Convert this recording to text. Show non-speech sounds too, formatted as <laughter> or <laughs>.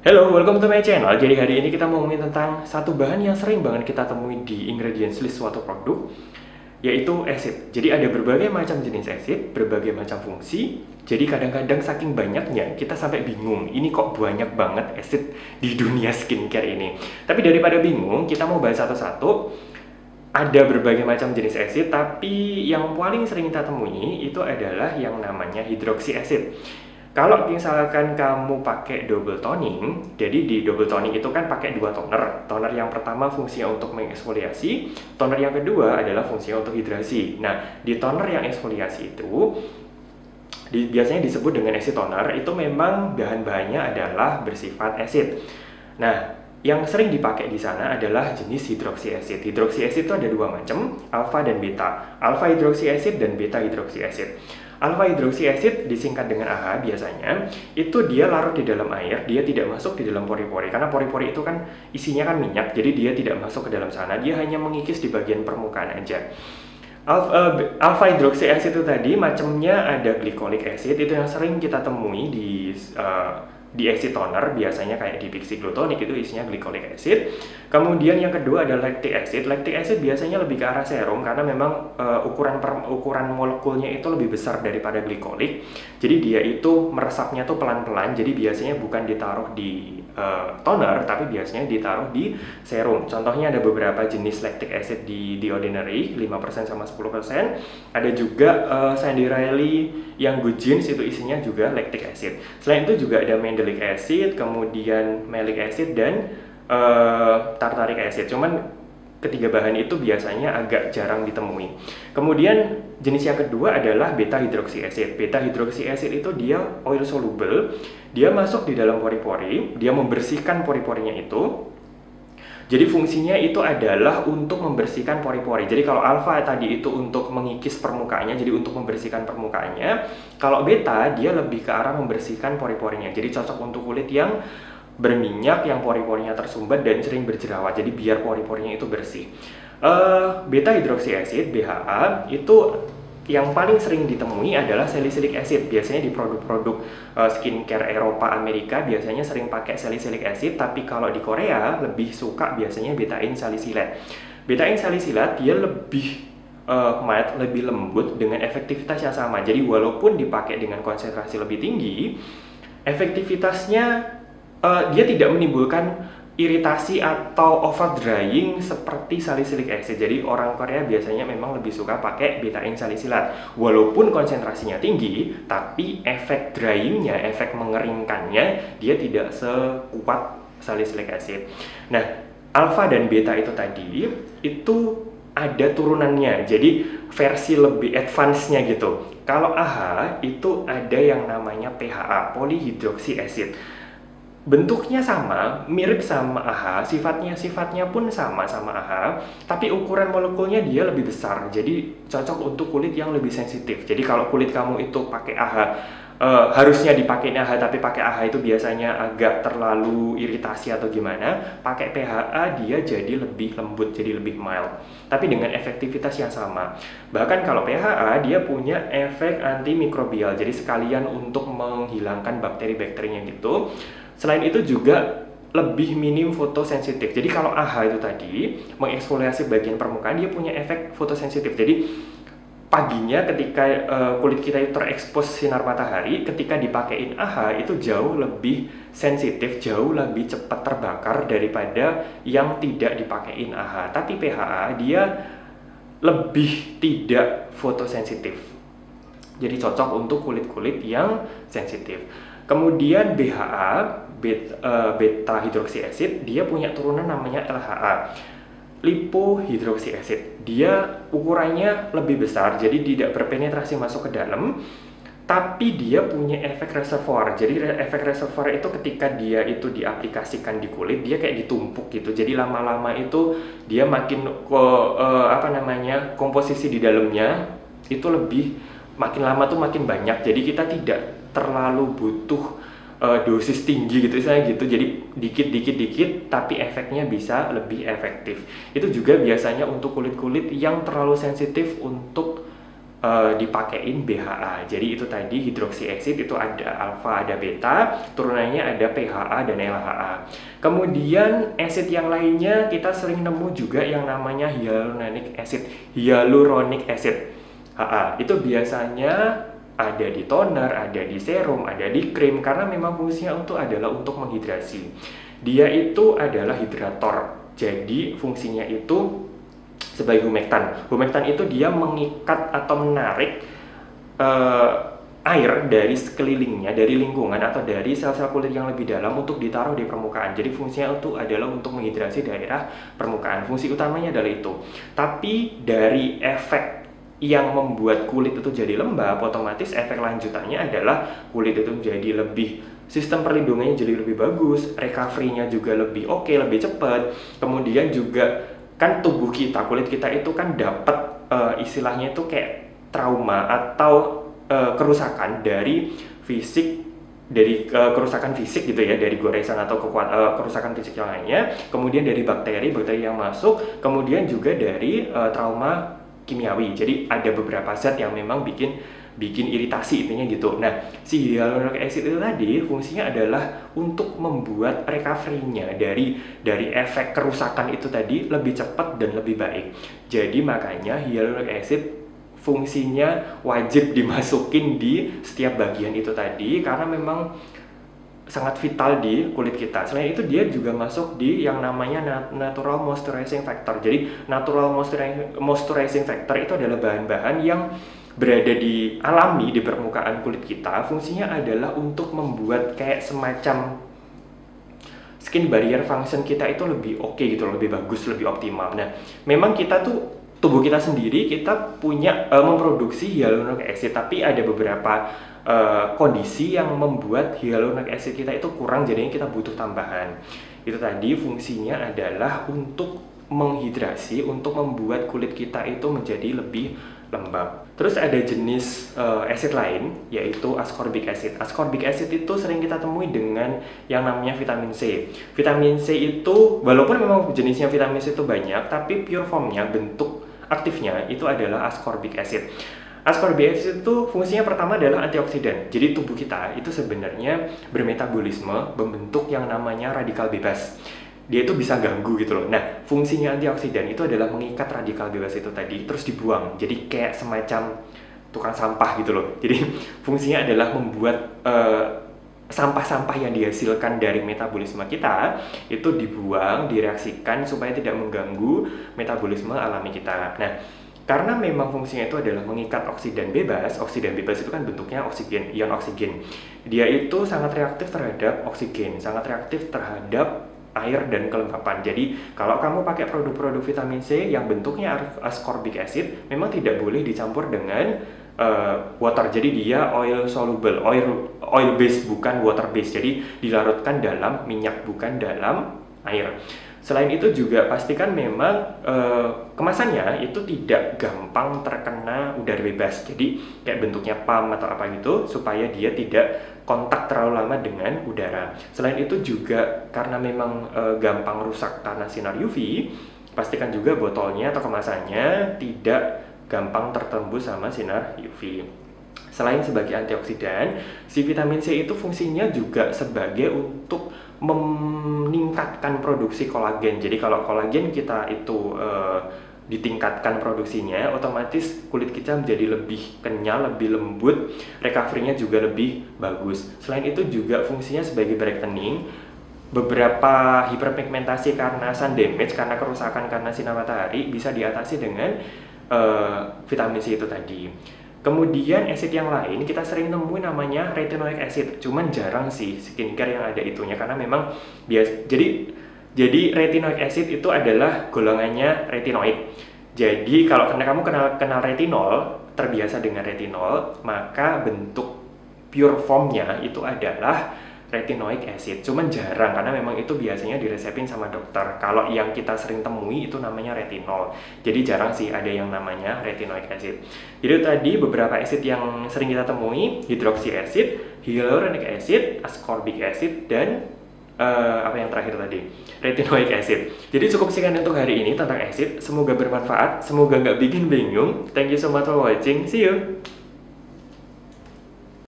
Hello, welcome to my channel. Jadi hari ini kita mau ngomongin tentang satu bahan yang sering banget kita temui di ingredients list suatu produk, yaitu acid. Jadi ada berbagai macam jenis acid, berbagai macam fungsi. Jadi kadang-kadang saking banyaknya kita sampai bingung, ini kok banyak banget acid di dunia skincare ini. Tapi daripada bingung, kita mau bahas satu-satu. Ada berbagai macam jenis acid, tapi yang paling sering kita temui itu adalah yang namanya hidroksi acid. Kalau misalkan kamu pakai double toning, jadi di double toning itu kan pakai dua toner. Toner yang pertama fungsinya untuk mengeksfoliasi, toner yang kedua adalah fungsinya untuk hidrasi. Nah, di toner yang eksfoliasi itu di, biasanya disebut dengan acid toner, itu memang bahan-bahannya adalah bersifat acid. Nah, yang sering dipakai di sana adalah jenis hidroksi acid. Hidroksi acid itu ada dua macam, alpha dan beta. Alpha hidroksi acid dan beta hidroksi acid. Alpha hidroksi acid disingkat dengan AH biasanya itu dia larut di dalam air, dia tidak masuk di dalam pori-pori karena pori-pori itu kan isinya kan minyak, jadi dia tidak masuk ke dalam sana, dia hanya mengikis di bagian permukaan aja. Alpha, uh, alpha hidroksi acid itu tadi macamnya ada glycolic acid itu yang sering kita temui di uh, di acid toner biasanya kayak di Pixie Glutonic itu isinya glycolic acid. Kemudian yang kedua ada lactic acid. Lactic acid biasanya lebih ke arah serum karena memang uh, ukuran per, ukuran molekulnya itu lebih besar daripada glycolic. Jadi dia itu meresapnya tuh pelan-pelan. Jadi biasanya bukan ditaruh di uh, toner tapi biasanya ditaruh di serum. Contohnya ada beberapa jenis lactic acid di The Ordinary 5% sama 10%. Ada juga uh, Sandy Riley yang good jeans itu isinya juga lactic acid. Selain itu juga ada mandelic acid, kemudian malic acid dan uh, tartaric acid. Cuman ketiga bahan itu biasanya agak jarang ditemui. Kemudian jenis yang kedua adalah beta hidroksi acid. Beta hidroksi acid itu dia oil soluble, dia masuk di dalam pori-pori, dia membersihkan pori-porinya itu. Jadi fungsinya itu adalah untuk membersihkan pori-pori. Jadi kalau alfa tadi itu untuk mengikis permukaannya, jadi untuk membersihkan permukaannya. Kalau beta dia lebih ke arah membersihkan pori-porinya. Jadi cocok untuk kulit yang berminyak, yang pori-porinya tersumbat dan sering berjerawat. Jadi biar pori-porinya itu bersih. Uh, beta hidroksi acid BHA itu yang paling sering ditemui adalah salicylic acid. Biasanya di produk-produk uh, skincare Eropa, Amerika biasanya sering pakai salicylic acid, tapi kalau di Korea lebih suka biasanya betain salicilat. Betain salicilat dia lebih uh, matte, lebih lembut dengan efektivitas yang sama. Jadi walaupun dipakai dengan konsentrasi lebih tinggi, efektivitasnya uh, dia tidak menimbulkan iritasi atau over drying seperti salicylic acid. Jadi orang Korea biasanya memang lebih suka pakai betain salisilat. Walaupun konsentrasinya tinggi, tapi efek dryingnya, efek mengeringkannya dia tidak sekuat salicylic acid. Nah, alpha dan beta itu tadi itu ada turunannya. Jadi versi lebih advance-nya gitu. Kalau AHA itu ada yang namanya PHA, polyhydroxy acid bentuknya sama, mirip sama AHA, sifatnya sifatnya pun sama sama AHA, tapi ukuran molekulnya dia lebih besar, jadi cocok untuk kulit yang lebih sensitif. Jadi kalau kulit kamu itu pakai AHA, uh, harusnya dipakai AHA, tapi pakai AHA itu biasanya agak terlalu iritasi atau gimana, pakai PHA dia jadi lebih lembut, jadi lebih mild, tapi dengan efektivitas yang sama. Bahkan kalau PHA dia punya efek antimikrobial, jadi sekalian untuk menghilangkan bakteri-bakterinya gitu Selain itu juga lebih minim fotosensitif. Jadi kalau AHA itu tadi mengeksfoliasi bagian permukaan dia punya efek fotosensitif. Jadi paginya ketika uh, kulit kita itu terekspos sinar matahari, ketika dipakein AHA itu jauh lebih sensitif, jauh lebih cepat terbakar daripada yang tidak dipakein AHA. Tapi PHA dia lebih tidak fotosensitif. Jadi cocok untuk kulit-kulit yang sensitif. Kemudian BHA, beta, uh, beta hidroksi acid, dia punya turunan namanya LHA. Lipohidroksi acid. Dia ukurannya lebih besar, jadi tidak berpenetrasi masuk ke dalam, tapi dia punya efek reservoir. Jadi efek reservoir itu ketika dia itu diaplikasikan di kulit, dia kayak ditumpuk gitu. Jadi lama-lama itu dia makin ke uh, apa namanya komposisi di dalamnya itu lebih makin lama tuh makin banyak. Jadi kita tidak terlalu butuh uh, dosis tinggi gitu saya gitu jadi dikit dikit dikit tapi efeknya bisa lebih efektif itu juga biasanya untuk kulit kulit yang terlalu sensitif untuk uh, dipakein BHA. Jadi itu tadi hidroksi acid itu ada alfa, ada beta, turunannya ada PHA dan LHA. Kemudian acid yang lainnya kita sering nemu juga yang namanya hyaluronic acid, hyaluronic acid. HA itu biasanya ada di toner, ada di serum, ada di krim karena memang fungsinya untuk adalah untuk menghidrasi. Dia itu adalah hidrator. Jadi fungsinya itu sebagai humektan. Humektan itu dia mengikat atau menarik uh, air dari sekelilingnya, dari lingkungan atau dari sel-sel kulit yang lebih dalam untuk ditaruh di permukaan. Jadi fungsinya itu adalah untuk menghidrasi daerah permukaan. Fungsi utamanya adalah itu. Tapi dari efek yang membuat kulit itu jadi lembab, otomatis efek lanjutannya adalah kulit itu menjadi lebih sistem perlindungannya jadi lebih bagus, recovery-nya juga lebih oke, okay, lebih cepat. Kemudian juga kan tubuh kita kulit kita itu kan dapat uh, istilahnya itu kayak trauma atau uh, kerusakan dari fisik dari uh, kerusakan fisik gitu ya dari goresan atau kekuat, uh, kerusakan fisik yang lainnya kemudian dari bakteri bakteri yang masuk kemudian juga dari uh, trauma kimiawi jadi ada beberapa zat yang memang bikin bikin iritasi intinya gitu. Nah, si hyaluronic acid itu tadi fungsinya adalah untuk membuat recovery-nya dari dari efek kerusakan itu tadi lebih cepat dan lebih baik. Jadi makanya hyaluronic acid fungsinya wajib dimasukin di setiap bagian itu tadi karena memang sangat vital di kulit kita. Selain itu dia juga masuk di yang namanya natural moisturizing factor. Jadi natural moisturizing factor itu adalah bahan-bahan yang berada di alami di permukaan kulit kita fungsinya adalah untuk membuat kayak semacam skin barrier function kita itu lebih oke okay gitu lebih bagus lebih optimal nah memang kita tuh tubuh kita sendiri kita punya uh, memproduksi hyaluronic acid tapi ada beberapa uh, kondisi yang membuat hyaluronic acid kita itu kurang jadinya kita butuh tambahan itu tadi fungsinya adalah untuk menghidrasi untuk membuat kulit kita itu menjadi lebih lembab. Terus ada jenis uh, acid lain yaitu ascorbic acid. Ascorbic acid itu sering kita temui dengan yang namanya vitamin C. Vitamin C itu walaupun memang jenisnya vitamin C itu banyak, tapi pure formnya bentuk aktifnya itu adalah ascorbic acid. Ascorbic acid itu fungsinya pertama adalah antioksidan. Jadi tubuh kita itu sebenarnya bermetabolisme membentuk yang namanya radikal bebas dia itu bisa ganggu gitu loh. Nah, fungsinya antioksidan itu adalah mengikat radikal bebas itu tadi terus dibuang. Jadi kayak semacam tukang sampah gitu loh. Jadi <laughs> fungsinya adalah membuat eh, sampah-sampah yang dihasilkan dari metabolisme kita itu dibuang, direaksikan supaya tidak mengganggu metabolisme alami kita. Nah, karena memang fungsinya itu adalah mengikat oksidan bebas, oksidan bebas itu kan bentuknya oksigen, ion oksigen. Dia itu sangat reaktif terhadap oksigen, sangat reaktif terhadap air dan kelembapan. Jadi kalau kamu pakai produk-produk vitamin C yang bentuknya ascorbic acid, memang tidak boleh dicampur dengan uh, water. Jadi dia oil soluble, oil oil base bukan water base. Jadi dilarutkan dalam minyak bukan dalam air. Selain itu juga pastikan memang uh, kemasannya itu tidak gampang terkena udara bebas. Jadi kayak bentuknya pam atau apa gitu supaya dia tidak kontak terlalu lama dengan udara. Selain itu juga karena memang e, gampang rusak karena sinar UV, pastikan juga botolnya atau kemasannya tidak gampang tertembus sama sinar UV. Selain sebagai antioksidan, si vitamin C itu fungsinya juga sebagai untuk meningkatkan produksi kolagen. Jadi kalau kolagen kita itu e, ditingkatkan produksinya, otomatis kulit kita menjadi lebih kenyal, lebih lembut, recovery-nya juga lebih bagus. Selain itu juga fungsinya sebagai brightening, beberapa hiperpigmentasi karena sun damage, karena kerusakan karena sinar matahari bisa diatasi dengan uh, vitamin C itu tadi. Kemudian acid yang lain kita sering nemuin namanya retinoic acid, cuman jarang sih skincare yang ada itunya karena memang bias. Jadi jadi retinoic acid itu adalah golongannya retinoid. Jadi kalau karena kamu kenal kenal retinol, terbiasa dengan retinol, maka bentuk pure formnya itu adalah retinoic acid. Cuman jarang karena memang itu biasanya diresepin sama dokter. Kalau yang kita sering temui itu namanya retinol. Jadi jarang sih ada yang namanya retinoic acid. Jadi tadi beberapa acid yang sering kita temui, hidroksi acid, hyaluronic acid, ascorbic acid dan uh, apa yang terakhir tadi retinoic acid. Jadi cukup sekian untuk hari ini tentang acid. Semoga bermanfaat, semoga nggak bikin bingung. Thank you so much for watching. See you.